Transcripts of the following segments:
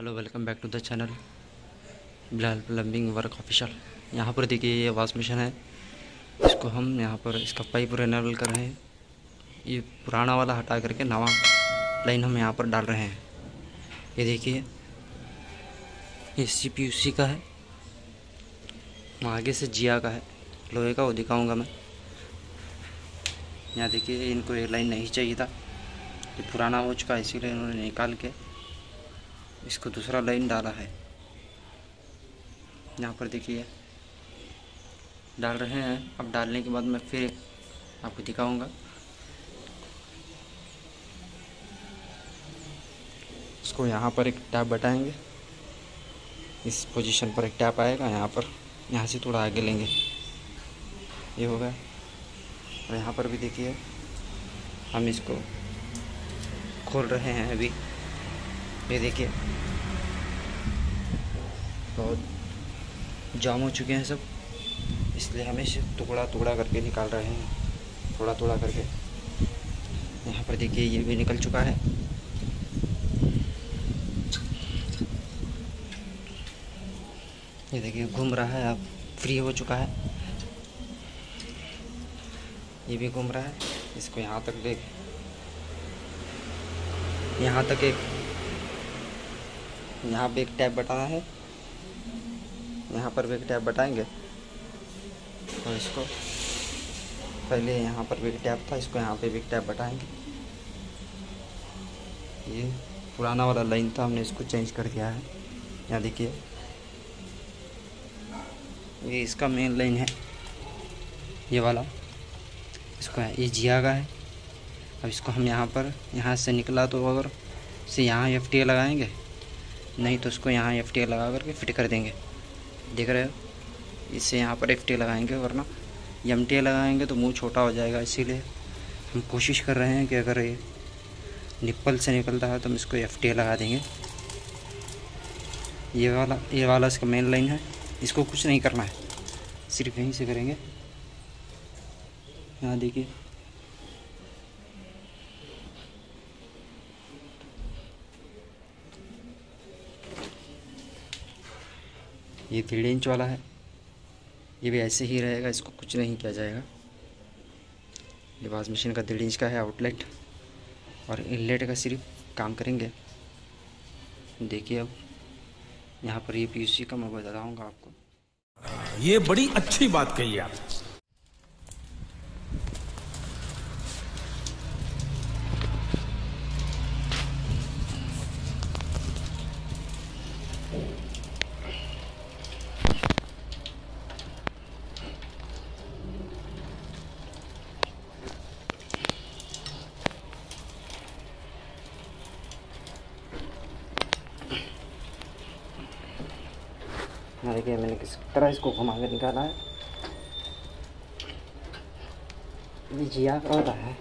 Hello welcome back to the channel Bilal plumbing work official यहाँ पर देखिए ये वॉश मशीन है। इसको हम यहाँ पर इसका पाइप रेनल कर रहे हैं। ये पुराना वाला हटा करके नवा लाइन हम यहाँ पर डाल रहे हैं। ये देखिए, ये सी पी यू सी का है। आगे से जिया का है। लोहे का वो दिखाऊँगा मैं। यहाँ देखिए इनको ये लाइन नहीं चाहिए था। ये पुराना हो चुका है, इसीलिए इन्होंने निकाल के इसको दूसरा लाइन डाला है। यहाँ पर देखिए। डाल रहे हैं। अब डालने के बाद मैं फिर आपको दिखाऊँगा। इसको यहाँ पर एक टैप बटाएँगे। इस पोजीशन पर एक टैप आएगा। यहाँ पर, यहाँ से थोड़ा आगे लेंगे। ये हो गया। और यहाँ पर भी देखिए। हम इसको खोल रहे हैं अभी। ये देखिए। बहुत जाम हो चुके हैं सब। इसलिए हमें टुकड़ा टुकड़ा करके निकाल रहे हैं। थोड़ा थोड़ा करके। यहाँ पर देखिए, ये भी निकल चुका है। ये देखिए, घूम रहा है, अब फ्री हो चुका है। ये भी घूम रहा है। इसको यहाँ तक देख यहाँ तक एक यहाँ पे एक टैब बताना है। यहाँ पर एक टैब बताएँगे और इसको पहले यहाँ पर एक टैब था, इसको यहाँ पे भी एक टैब बताएँगे ये पुराना वाला लाइन था, हमने इसको चेंज कर दिया है। यहाँ देखिए। ये इसका मेन लाइन है। ये वाला। इसको ये जिया का है। अब इसको हम यहाँ पर, यहाँ से निकला तो अगर से यहाँ एफ़ लगाएँगे नहीं तो उसको यहाँ एफ़ लगा करके फिट कर देंगे। देख रहे हो? इससे यहाँ पर एफटी लगाएँगे वरना एमटी लगाएँगे तो मुँह छोटा हो जाएगा, इसीलिए हम कोशिश कर रहे हैं कि अगर ये निप्पल से निकलता है तो हम इसको एफ़ लगा देंगे। ये वाला ये वाला इसका मेन लाइन है। इसको कुछ नहीं करना है, सिर्फ़ यहीं से करेंगे। यहाँ देखिए। ये डेढ़ इंच वाला है। ये भी ऐसे ही रहेगा, इसको कुछ नहीं किया जाएगा। ये वाश मशीन का डेढ़ इंच का है आउटलेट और इनलेट का सिर्फ़ काम करेंगे। देखिए अब, यहाँ पर ये पी का मैं बताऊँगा आपको। ये बड़ी अच्छी बात कही आप यहाँ देखिए मैंने किस तरह इसको घुमा के निकाला है। ये जिया का होता है।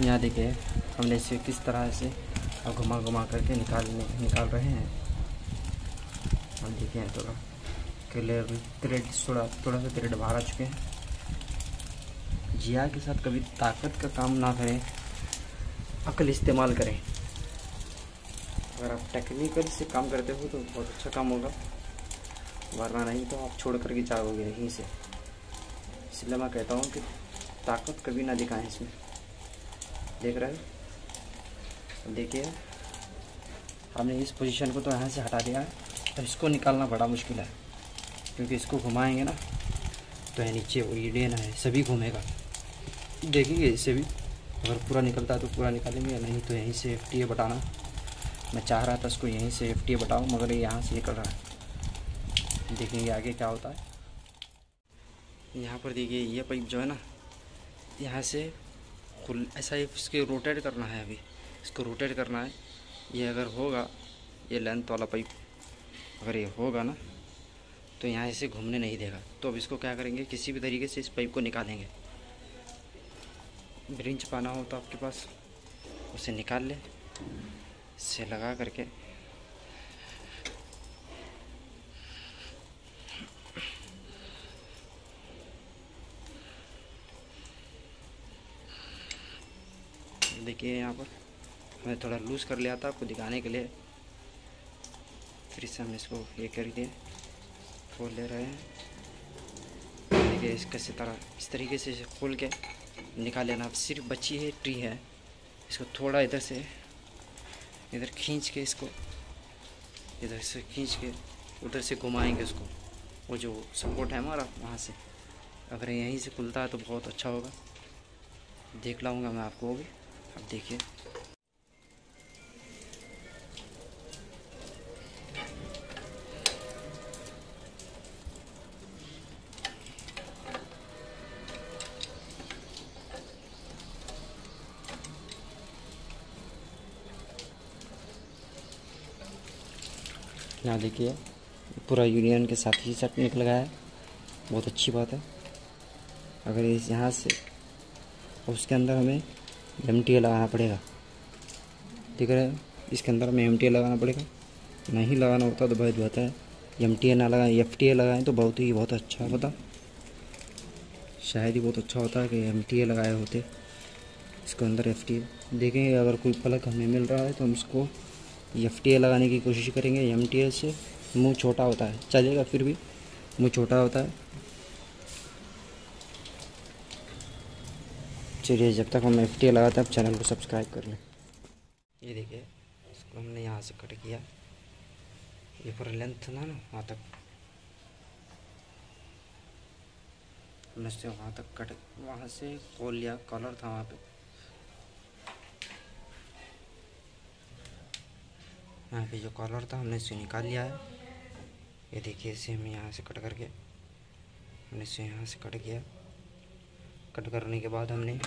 यहाँ देखिए, हमने इसे किस तरह से घुमा घुमा करके निकाल निकाल रहे हैं। हम देखिए थोड़ा क्लियर थ्रेड थोड़ा थोड़ा सा थ्रेड बाहर आ चुके हैं। जिया के साथ कभी ताकत का काम ना करें। अकल इस्तेमाल करें। अगर आप टेक्निकल से काम करते हो तो बहुत अच्छा काम होगा। वरना नहीं तो आप छोड़ करके जाओगे यहीं से। इसलिए मैं कहता हूँ कि ताकत कभी ना दिखाएँ इसमें। देख रहे हो? देखिए, हमने इस पोजीशन को तो यहाँ से हटा दिया है। तो इसको निकालना बड़ा मुश्किल है, क्योंकि इसको घुमाएँगे ना तो है नीचे वो ये डेन है, सभी घूमेगा। देखेंगे इसे भी अगर पूरा निकलता है तो पूरा निकालेंगे नहीं तो यहीं से एफ़ टी बटाना। मैं चाह रहा था इसको यहीं से एफ़ टी बटाऊँ, मगर ये यहाँ से निकल रहा है। देखेंगे आगे क्या होता है। यहाँ पर देखिए, ये पाइप जो है ना, यहाँ से खुल, ऐसा इसके रोटेट करना है अभी। इसको रोटेट करना है। ये अगर होगा, ये लेंथ वाला पाइप अगर ये होगा ना तो यहाँ इसे घूमने नहीं देगा। तो अब इसको क्या करेंगे, किसी भी तरीके से इस पाइप को निकालेंगे। ब्रिंच पाना हो तो आपके पास, उसे निकाल ले से लगा करके। देखिए यहाँ पर, मैं थोड़ा लूज़ कर लिया था आपको दिखाने के लिए। फिर से हम इसको ये कर दिए खोल ले रहे हैं। देखिए, इसका तरह, इस तरीके से खोल के निकाल लेना। अब सिर्फ़ बची है, ट्री है। इसको थोड़ा इधर से, इधर खींच के इसको, इधर से खींच के, उधर से घुमाएँगे उसको। वो जो सपोर्ट है हमारा, वहाँ से। अगर यहीं से खुलता है तो बहुत अच्छा होगा। देख लाऊँगा मैं आपको भी। अब देखिए। यहाँ देखिए, पूरा यूनियन के साथ ही सेट निकल गया है। बहुत अच्छी बात है। अगर इस यहाँ से उसके अंदर हमें एम लगाना पड़ेगा। ठीक है? इसके अंदर हमें एम लगाना पड़ेगा। नहीं लगाना होता तो बहुत बात है। एम ना लगाएँ एफ़ लगाएँ तो बहुत ही बहुत अच्छा होता। शायद ही बहुत अच्छा होता है कि एम लगाए होते। इसके अंदर एफ़ देखेंगे अगर कोई पलक हमें मिल रहा है तो हम इसको एफ़ लगाने की कोशिश करेंगे एम से। मुँह छोटा होता है। चलेगा फिर भी। मुँह छोटा होता है। चलिए, जब तक हम एफ़ टी लगाते हैं आप चैनल को सब्सक्राइब कर लें। ये देखिए, इसको हमने यहाँ से कट किया। ये पूरा लेंथ था ना, वहाँ तक। हमने वहाँ तक कट, वहाँ से खोल लिया। कॉलर था वहाँ पे। यहाँ पे जो कॉलर था हमने इसे निकाल लिया है। ये देखिए इसे हम यहाँ से कट करके हमने इसे यहाँ से कट किया। कट करने के बाद हमने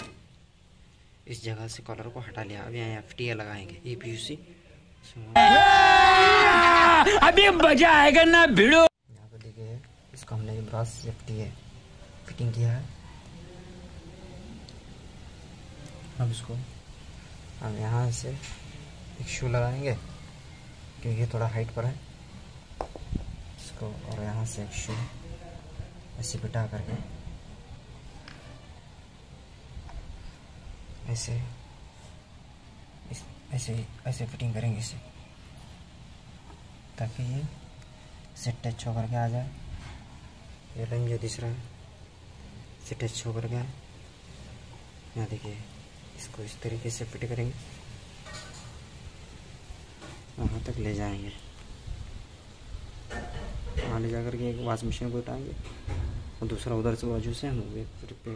इस जगह से कॉलर को हटा लिया। अब यहाँ एफ़ टी लगाएँगे ए पी यू सी अभी मज़ा आएगा ना भिड़ो। यहाँ पर देखिए इसको हमने ब्रास एफ़ टी फिटिंग किया है। अब इसको हम यहाँ से एक शू लगाएँगे। क्योंकि ये थोड़ा हाइट पर है। इसको और यहाँ से एक शू ऐसे बिठा करके। ऐसे ऐसे ऐसे फिटिंग करेंगे इसे। ताकि ये से टच होकर के आ जाए। ये लाइन जो दिख रहा से टच होकर के यहाँ देखिए, इसको इस तरीके से फिट करेंगे। वहाँ तक ले जाएँगे। वहाँ ले जा करके एक वॉश मशीन को उठाएँगे और दूसरा उधर से वज़ू से हम एक पे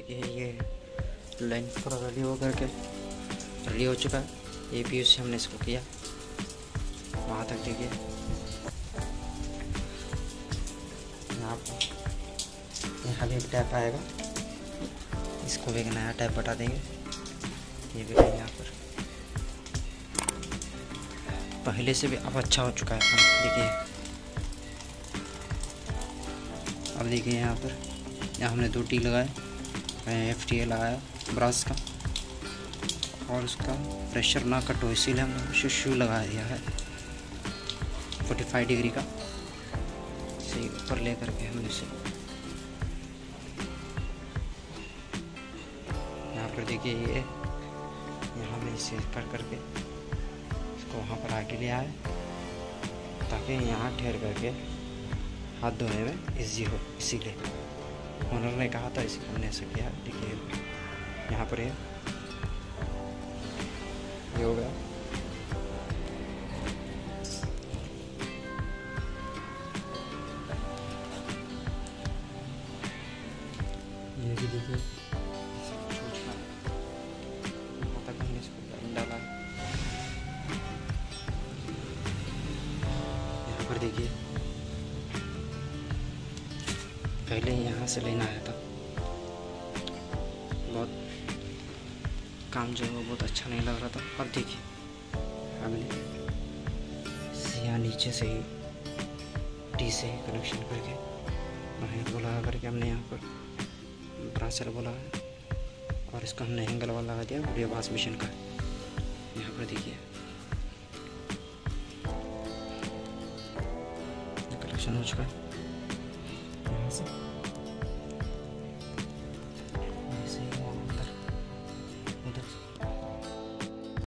पॉइंट उठाएँगे लाइन पूरा रेडी हो करके रेडी हो चुका है। ए पी से हमने इसको किया। वहाँ तक देखिए। यहाँ पर यहाँ भी एक टैप आएगा। इसको भी एक नया टैप बता देंगे। ये भी यहाँ पर। पहले से भी अब अच्छा हो चुका है, देखिए। अब देखिए यहाँ पर। यहाँ हमने दो टी लगाए। एफ़ टी ए लगाया, ब्रश का। और उसका प्रेशर ना कट हो, इसीलिए हमने शू शू लगा दिया है। 45 डिग्री का। सही ऊपर ले करके हमने इसे यहाँ पर देखिए ये, यहाँ में इसे कर करके इसको वहाँ पर आगे ले आए, ताकि यहाँ ठहर करके हाथ धोने में इजी हो, इसीलिए। ओनर ने कहा था इसी हमने ऐसा किया, देखिए, यहाँ पर ये। हो गया। ये भी देखिए। डाला यहाँ पर देखिए। पहले यहाँ से लेना आया था। बहुत काम जो है वो बहुत अच्छा नहीं लग रहा था। अब देखिए हमने यहाँ नीचे से ही, टी से कनेक्शन करके को लगा करके हमने यहाँ पर ब्रासर बोला है और इसको हमने एंगल वाला लगा दिया वीडियो वाश मशीन का। यहाँ पर देखिए। कनेक्शन हो चुका है।